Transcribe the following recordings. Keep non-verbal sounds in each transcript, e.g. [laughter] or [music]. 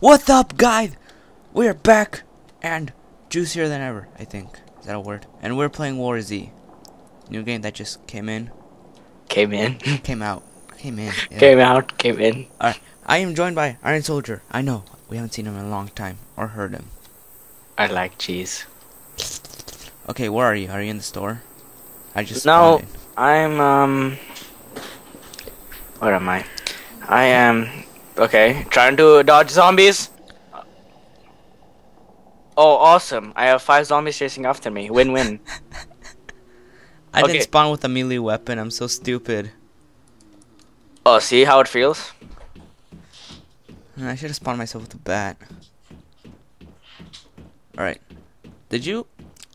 What's up, guys? We're back and juicier than ever, I think. Is that a word? And we're playing War Z. New game that just came in. Came in. [laughs] Came out. Came in. yeah. Came out. Came in. Alright. I am joined by Iron Soldier. I know. We haven't seen him in a long time. Or heard him. I like cheese. Okay, where are you? Are you in the store? I just No. I'm um. Where am I? I am okay. Trying to dodge zombies. Oh, awesome! I have five zombies chasing after me. Win-win. [laughs] I Okay. didn't spawn with a melee weapon. I'm so stupid. oh, see how it feels? I should have spawned myself with a bat. Alright. Did you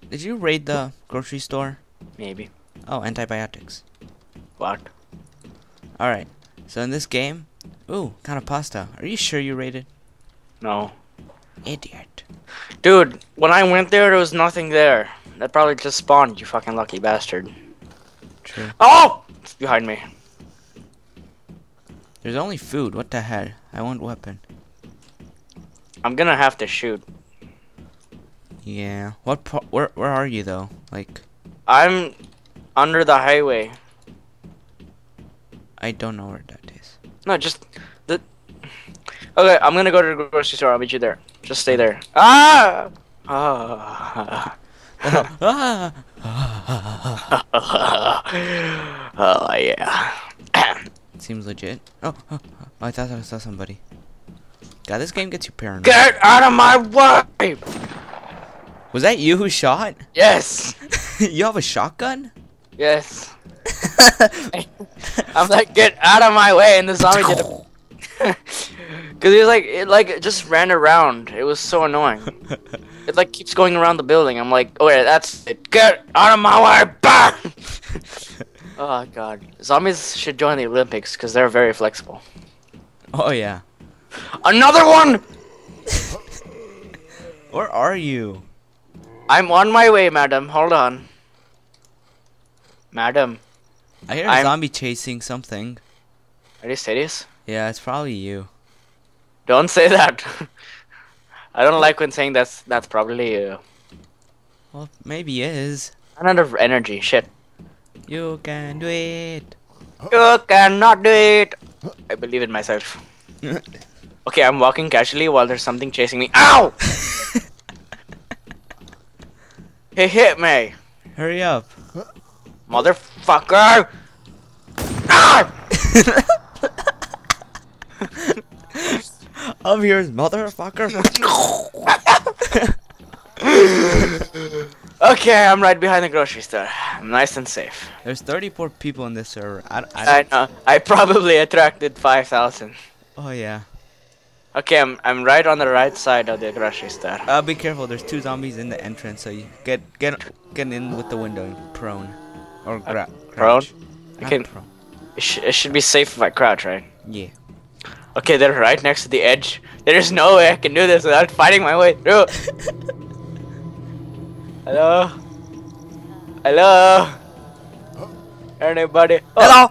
did you raid the grocery store? Maybe. Oh, antibiotics. What? Alright. So in this game Ooh, kind of pasta. Are you sure you raided? No. Idiot. Dude, when I went there, there was nothing there. That probably just spawned. You fucking lucky bastard. True. Oh! It's behind me. There's only food. What the hell? I want weapon. I'm gonna have to shoot. Yeah. What where where are you though? Like I'm under the highway. I don't know where that is. No, just. Okay, I'm gonna go to the grocery store. I'll meet you there. Just stay there. Ah! Ah! [laughs] oh yeah. Seems legit. Oh, oh, oh, I thought I saw somebody. God, this game gets you paranoid. Get out of my way! Was that you who shot? Yes. [laughs] you have a shotgun? Yes. [laughs] I'm like, get out of my way, and the zombie did. Cause he was like, it like just ran around. It was so annoying. [laughs] It like keeps going around the building. I'm like, oh yeah, that's it. Get out of my way, burn! [laughs] oh god, zombies should join the Olympics because they're very flexible. oh yeah. Another one. [laughs] Where are you? I'm on my way, madam. Hold on, madam. I hear a I'm- zombie chasing something. Are you serious? Yeah, it's probably you. Don't say that. [laughs] I don't like when saying that's that's probably you. Well, maybe is. I'm out of energy. Shit. You can do it. You cannot do it. I believe in myself. [laughs] Okay, I'm walking casually while there's something chasing me. Ow! [laughs] he hit me, Hurry up. motherfucker! Ah! I'm yours, motherfucker. [laughs] Okay, I'm right behind the grocery store. I'm nice and safe. There's 34 people in this server. I, I, I know. I probably attracted 5,000. oh yeah. Okay, I'm I'm right on the right side of the grocery store. Uh, be careful. There's two zombies in the entrance, so you get get get in with the window and prone or gra- prone? crouch. I can- prone. It, sh- it should be safe if I crouch, right? Yeah. Okay, they're right next to the edge. There's no way I can do this without fighting my way through. Hello? Hello? Anybody? Oh, Hello.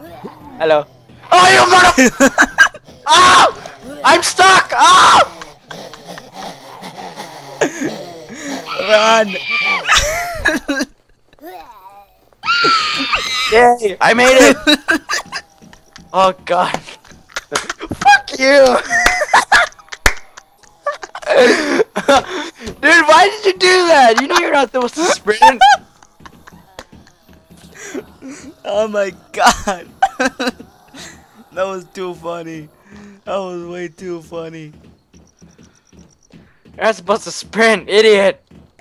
Hello? Oh, you mother! oh! [laughs] I'm stuck! Oh! Run. Yay! I made it! [laughs] oh god. Fuck you! Dude, why did you do that? You know you're not supposed to sprint. oh my god. that was too funny. That was way too funny. You're not supposed to sprint, idiot. [laughs]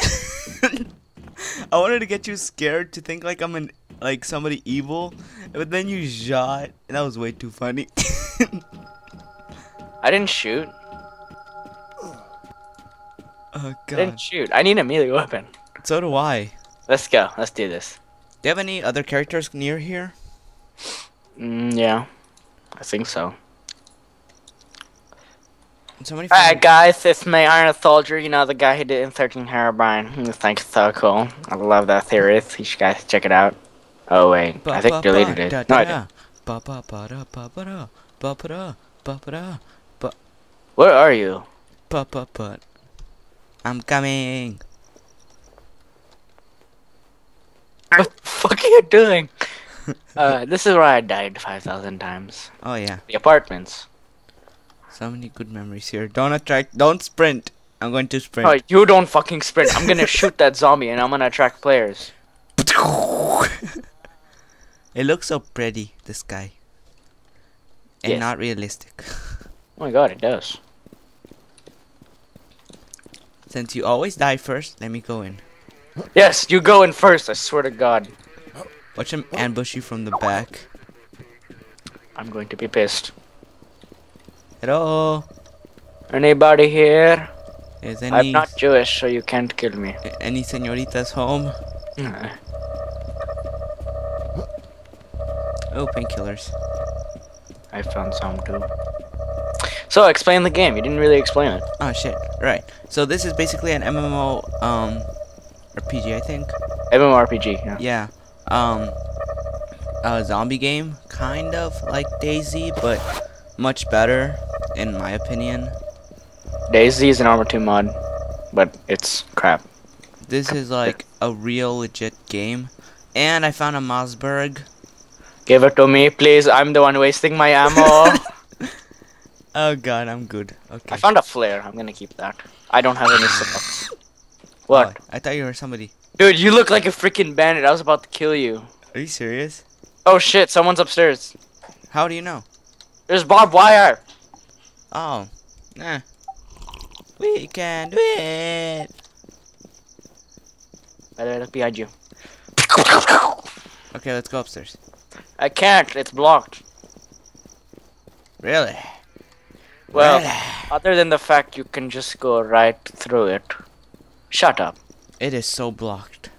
I wanted to get you scared to think like I'm an like somebody evil, but then you shot, and that was way too funny. [laughs] I didn't shoot. oh I didn't shoot. I need a melee weapon. So do I. Let's go. Let's do this. Do you have any other characters near here? Mm, yeah. I think so. Somebody. Alright guys, it's me, Iron Soldier, you know the guy who did Inserting Herobrine. This thing's so cool. I love that series. You should guys check it out. Oh wait, I think deleted it. No, I didn't. Ba ba ba ba ba da ba ba da ba ba da ba Where are you? put, put, put. I'm coming. What the fuck are you doing? [laughs] uh, this is where I died 5,000 times. Oh yeah, The apartments. so many good memories here. Don't attract. Don't sprint. I'm going to sprint. Oh, you don't fucking sprint. I'm gonna [laughs] shoot that zombie and I'm gonna attract players. [laughs] it looks so pretty, the sky. And Yes. not realistic. Oh my god, it does. Since you always die first, let me go in. Yes, you go in first, I swear to god. Watch him ambush you from the back. I'm going to be pissed. Hello? Anybody here? Is any... I'm not Jewish, so you can't kill me. any senoritas home? Oh, painkillers. I found some too. So explain the game. You didn't really explain it. Oh shit. Right. So this is basically an MMO um RPG, I think. MMORPG. Yeah. Yeah. Um a zombie game, kind of like DayZ, but much better in my opinion. DayZ is an Arma 2 mod, but it's crap. This is like a real legit game. And I found a Mossberg. Give it to me, please. I'm the one wasting my ammo. [laughs] Oh god, I'm good. Okay. I found a flare. I'm gonna keep that. I don't have any supplies. [laughs] What? Oh, I thought you were somebody. Dude, you look like a freaking bandit. I was about to kill you. Are you serious? Oh shit, someone's upstairs. How do you know? There's barbed wire. Oh. Nah. We can do it. By the way, look behind you. Okay, let's go upstairs. I can't. It's blocked. Really? Well, other than the fact you can just go right through it. Shut up. It is so blocked.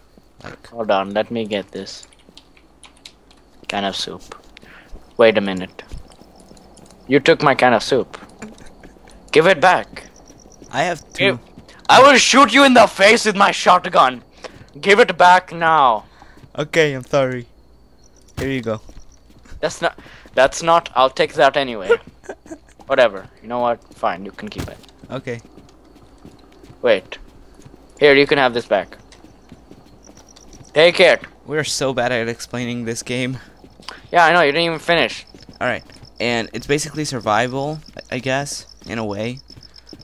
Like, Hold on, let me get this. Can of soup. Wait a minute. You took my can of soup. Give it back. I have two. I will shoot you in the face with my shotgun. Give it back now. Okay, I'm sorry. Here you go. That's not. That's not. I'll take that anyway. [laughs] Whatever. You know what? Fine. You can keep it. Okay. Wait. Here, you can have this back. Take it. We're so bad at explaining this game. Yeah, I know. You didn't even finish. Alright. And it's basically survival, I- guess, in a way.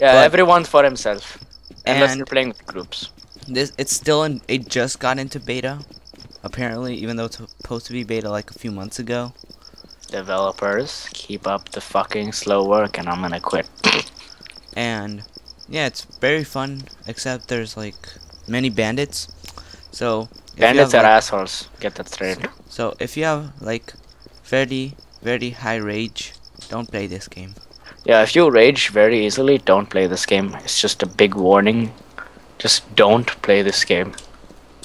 Yeah, But- everyone for himself. Unless And- you're playing with groups. This it's still in it just got into beta. Apparently, even though it's supposed to be beta like a few months ago. Developers, keep up the fucking slow work and I'm gonna quit. [laughs] And yeah, it's very fun except there's like many bandits. So Bandits have, are like- assholes. Get that straight. So if you have like very very high rage, don't play this game. Yeah, if you rage very easily, don't play this game. It's just a big warning. Just don't play this game.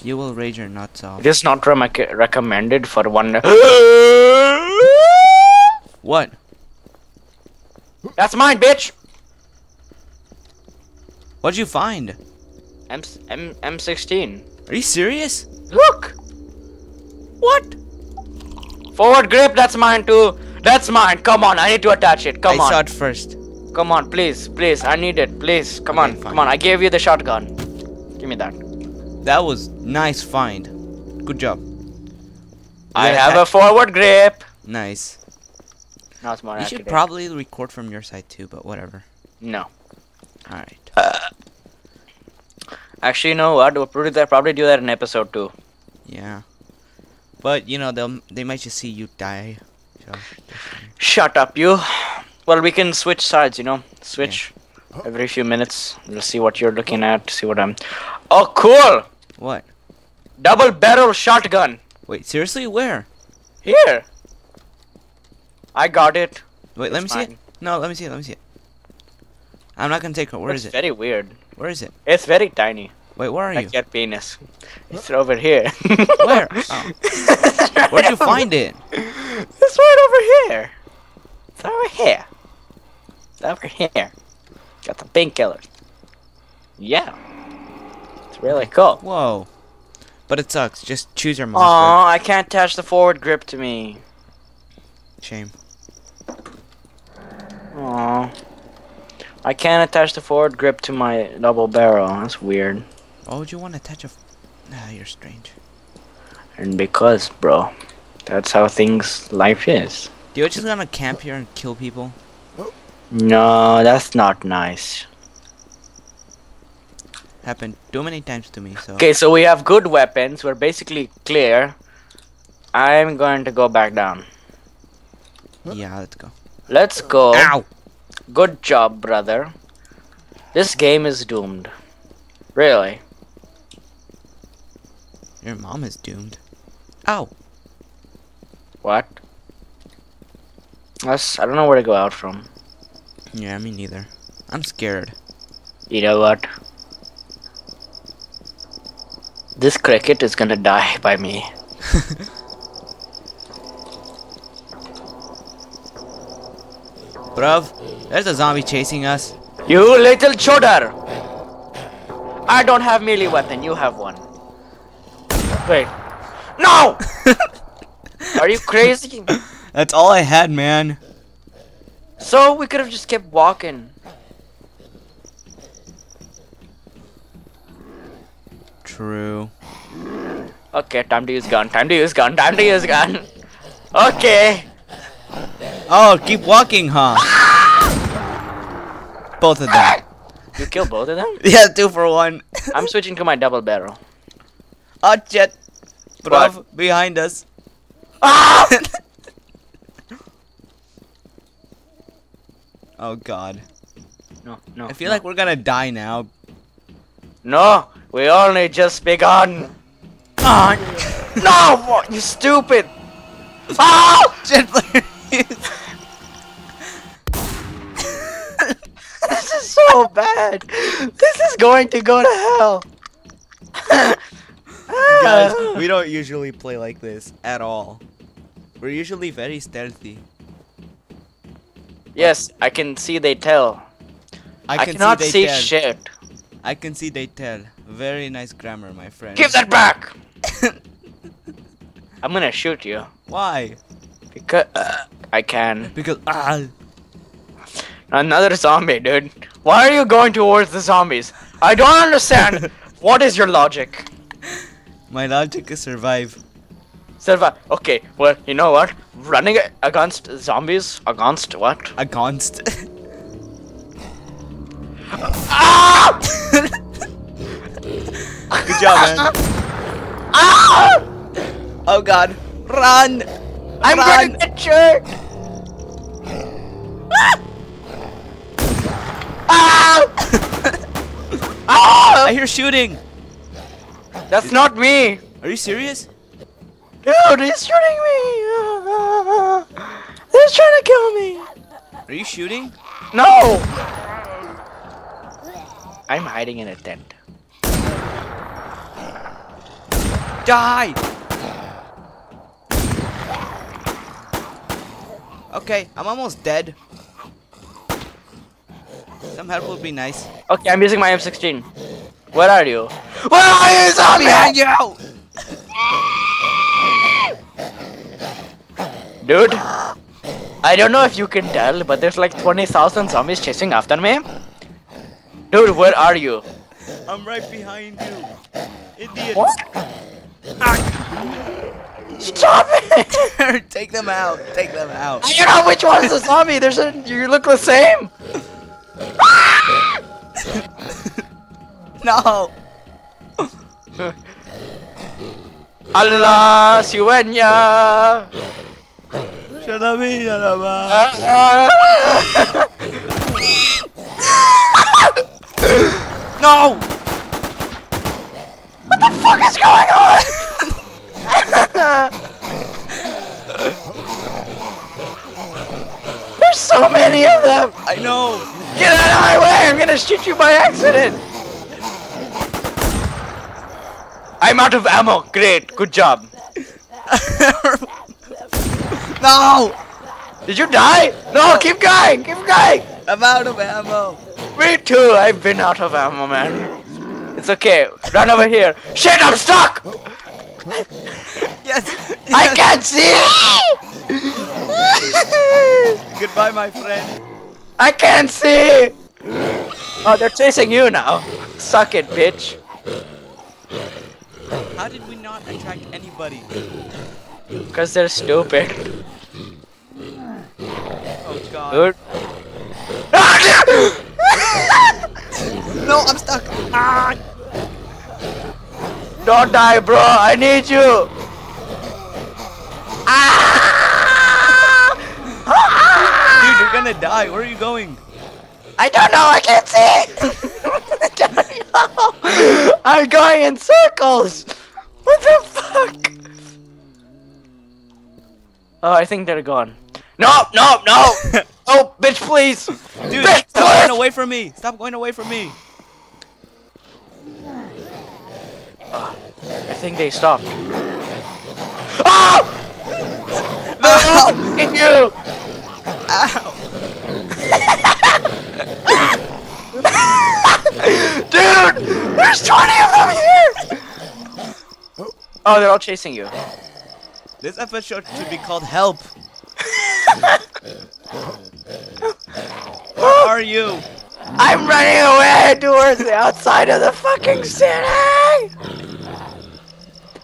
You will rage your nuts off. It is not recommended for one. [gasps] [laughs] What? That's mine, bitch. What'd you find? M M M16. Are you serious? Look, What? forward grip. That's mine too. That's mine. Come on, I need to attach it. Come I on. saw it first. Come on, please, please. I need it, please. Come Okay, on, fine. come on. I gave you the shotgun. Give me that. That was nice find. Good job. I have a forward grip. Nice. More You should probably record from your side too, but whatever. no. Alright. Actually, you know what? We'll probably do that- probably do that in episode two. Yeah. But you know they'll they might just see you die. So Shut up, you. Well, we can switch sides, you know. Switch every few minutes. We'll see what you're looking at. See what I'm. Oh, cool! what? Double barrel shotgun. Wait, seriously? Where? Here. I got it. Wait, let me It's see it. No, let me see it. Let me see it. I'm not gonna take it. Where it's is it? very weird. Where is it? It's very tiny. Wait, where are you? Like your penis. It's over here. [laughs] Where? Oh. [laughs] Where'd you find it? It's right over here. It's over here. It's over here. Got the painkillers. Yeah. It's really cool. Whoa. But it sucks. Just choose your Aw, monster. I can't attach the forward grip to me. Shame. Aw. I can't attach the forward grip to my double barrel. That's weird. Why would you want to touch a? Nah, you're strange. And because, bro, that's how things life is. Do You're just gonna camp here and kill people. No, that's not nice. Happened too many times to me. So. Okay, so we have good weapons. We're basically clear. I'm going to go back down. Yeah, let's go. Let's go. Ow! Good job, brother. This game is doomed. Really. Your mom is doomed. Ow! What? That's, I don't know where to go out from. Yeah, me neither. I'm scared. You know what? This cricket is gonna die by me. [laughs] Bruv, there's a zombie chasing us. You little chodder! I don't have melee weapon, you have one. Wait. No! [laughs] Are you crazy? That's all I had, man. So we could have just kept walking. True. Okay, time to use gun, time to use gun, time to use gun. [laughs] Okay. Oh, keep walking, huh? Both of them. You kill both of them? [laughs] Yeah, two for one. [laughs] I'm switching to my double barrel. Oh, jet. What? Bruv, behind us. Ah! [laughs] Oh god. No, no. I feel no. like we're gonna die now. No, we only just begun. Ah, no, you stupid. Ah! Jet player. This is so bad. This is going to go to hell. Guys, we don't usually play like this at all. We're usually very stealthy. yes, I can see they tell. I, I, cannot see, see, tell. shit. I can see they tell. Very nice grammar, my friend. Give that back. [laughs] I'm gonna shoot you Why? because uh, I can. Because ah, Another zombie, dude. Why are you going towards the zombies? I don't understand. [laughs] what is your logic? my logic is survive. Silva, okay, well, you know what? Running against zombies? Against what? Against. Ah! Good job, man. [laughs] Ah! Oh god. Run! I'm Run! gonna get you! Ah! ah! I hear shooting. That's not me! Are you serious? Dude, he's shooting me! He's trying to kill me! Are you shooting? No! I'm hiding in a tent. Die! Okay, I'm almost dead. Some help would be nice. Okay, I'm using my M16. Where are you? Where are you, zombie? Behind you! Dude, I don't know if you can tell, but there's like 20,000 zombies chasing after me. Dude, where are you? I'm right behind you. Idiot. What? Ah. Stop it! [laughs] Take them out. Take them out. I don't know which one is a zombie. There's a. You look the same. [laughs] No. [laughs] Allah suenya. Shut up, shut up. Ah. No! What the fuck is going on? There's so many of them. I know. Get out of my way! I'm gonna shoot you by accident! I'm out of ammo. Great, good job. [laughs] no! Did you die? No, keep going, keep going! I'm out of ammo. Me too, I've been out of ammo, man. It's okay, run over here. Shit, I'm stuck! Yes. I can't see! [laughs] Goodbye, my friend. I can't see! Oh, they're chasing you now. Suck it, bitch. How did we not attract anybody? Because they're stupid. Oh god. Dude. No, I'm stuck. Ah! Don't die, bro. I need you. Dude, you're gonna die. Where are you going? I don't know. I can't see. [laughs] I don't know. I'm going in circles. What the fuck? Oh, I think they're gone. No, no, no. [laughs] oh, bitch, please. Dude, Bitch, stop going away from me. Stop going away from me. I think they stopped. Oh! No! It's you! Dude! There's 20 of them here! Oh, they're all chasing you. This episode should be called Help. Where are you? I'm running away towards the outside of the fucking city!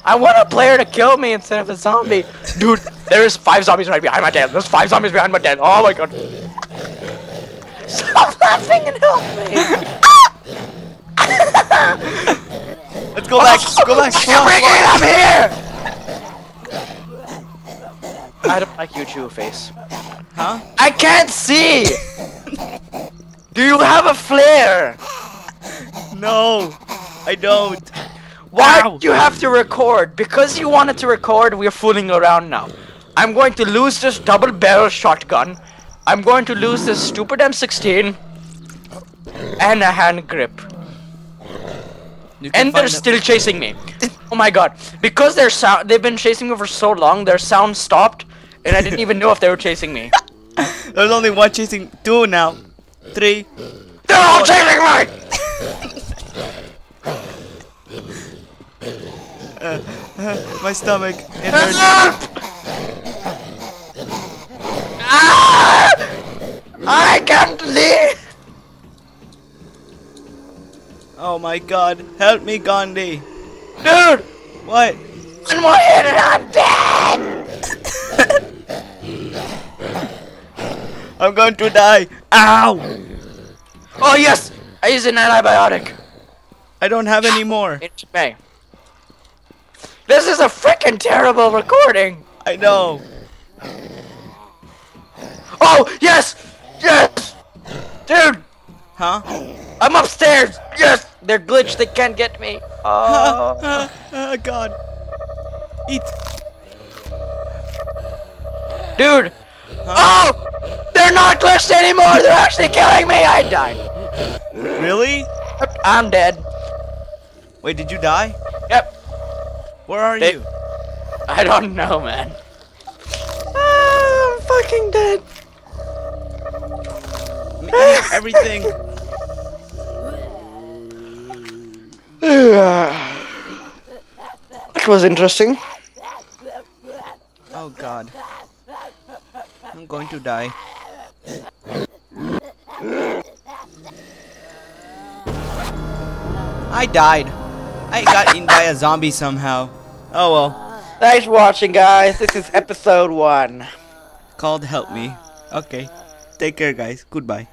I want a player to kill me instead of a zombie. Dude, there's five zombies right behind my tent. There's five zombies behind my tent. Oh my god. Stop laughing and help me. Let's go back. Oh, go back. Come on, Bring come it on. up here! I don't like you, Chew Face. Huh? I can't see! Do you have a flare? No, I don't. Why Ow. do you have to record? Because you wanted to record, we're fooling around now. I'm going to lose this double barrel shotgun. I'm going to lose this stupid M16 and a hand grip. And they're still chasing me. Oh my god. Because their sound they've been chasing me for so long, their sound stopped and I didn't even know if they were chasing me. [laughs] There's only one chasing. Two now. Three. They're all chasing me! [laughs] [laughs] Uh, uh, my stomach. It hurts. Ah! I can't live! Oh my god. Help me, Gandhi. Dude! What? One more hit and I'm dead! I'm going to die. Ow! Oh yes! I used an antibiotic. I don't have any more. It's May. This is a freaking terrible recording! I know. Oh, yes! Yes! Dude! Huh? I'm upstairs! Yes! They're glitched, they can't get me. Oh. [laughs] God. Eat. Dude! Oh! They're not glitched anymore! They're actually killing me! I died. Really? I'm dead. Wait, did you die? Yep. Where are They- you? I don't know, man. Ah, I'm fucking dead. I'm eating everything. It was interesting. Oh god. I'm going to die. I died. I got eaten by a zombie somehow. Oh well. Thanks for watching, guys. This is episode one. Called help me. Okay. Take care guys. Goodbye.